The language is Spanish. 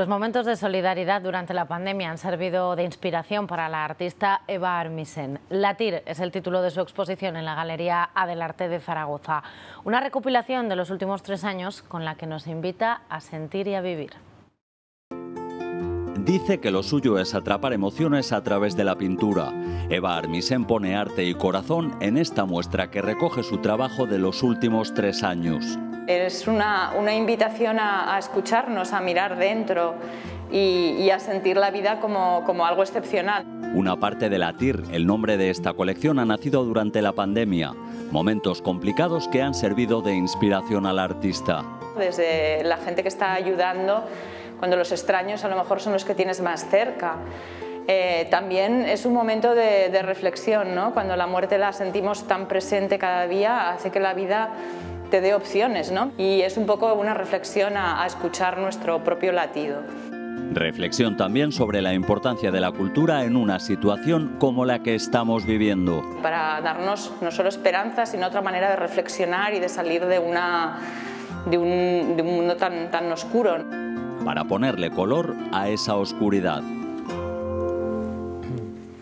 Los momentos de solidaridad durante la pandemia han servido de inspiración para la artista Eva Armisen. Latir es el título de su exposición en la Galería Adelarte de Zaragoza. Una recopilación de los últimos tres años con la que nos invita a sentir y a vivir. Dice que lo suyo es atrapar emociones a través de la pintura. Eva Armisen pone arte y corazón en esta muestra que recoge su trabajo de los últimos tres años. Es una, invitación a, escucharnos, a mirar dentro y, a sentir la vida como, como, algo excepcional. Una parte de la TIR, el nombre de esta colección, ha nacido durante la pandemia. Momentos complicados que han servido de inspiración al artista. Desde la gente que está ayudando, cuando los extraños a lo mejor son los que tienes más cerca. Eh, también es un momento de, reflexión, ¿no? cuando la muerte la sentimos tan presente cada día, hace que la vida te dé opciones, ¿no? Y es un poco una reflexión a, escuchar nuestro propio latido. Reflexión también sobre la importancia de la cultura en una situación como la que estamos viviendo. Para darnos no solo esperanza, sino otra manera de reflexionar y de salir de, una, de, un, de un mundo tan, tan oscuro. Para ponerle color a esa oscuridad.